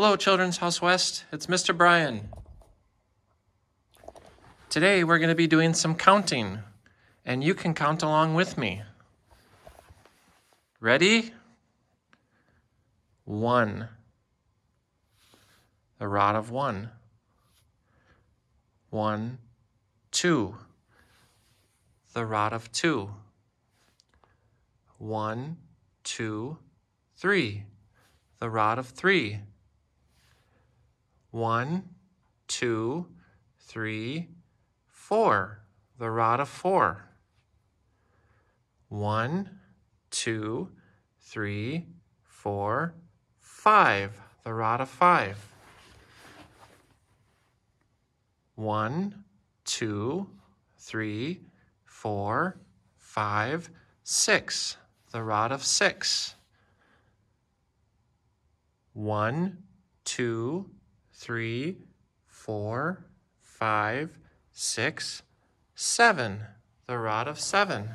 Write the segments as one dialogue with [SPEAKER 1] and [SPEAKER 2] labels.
[SPEAKER 1] Hello, Children's House West. It's Mr. Bryan. Today we're going to be doing some counting, and you can count along with me. Ready? One. The rod of one. One, two. The rod of two. One, two, three. The rod of three. One, two, three, four. The rod of four. One, two, three, four, five. The rod of five. One, two, three, four, five, six. The rod of six. One, two, three, four, five, six, seven. The rod of seven.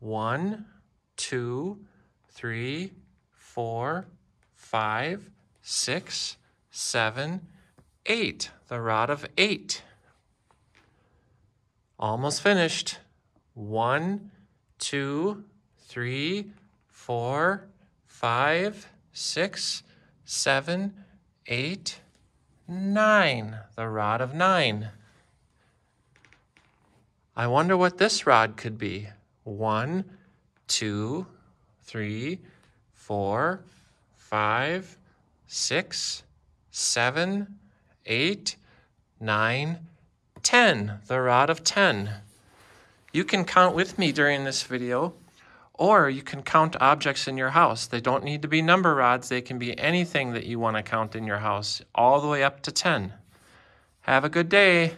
[SPEAKER 1] One, two, three, four, five, six, seven, eight. The rod of eight. Almost finished. One, two, three, four, five, six, seven, eight, nine. The rod of nine. I wonder what this rod could be. One, two, three, four, five, six, seven, eight, nine, ten. The rod of ten. You can count with me during this video, or you can count objects in your house. They don't need to be number rods. They can be anything that you want to count in your house, all the way up to 10. Have a good day.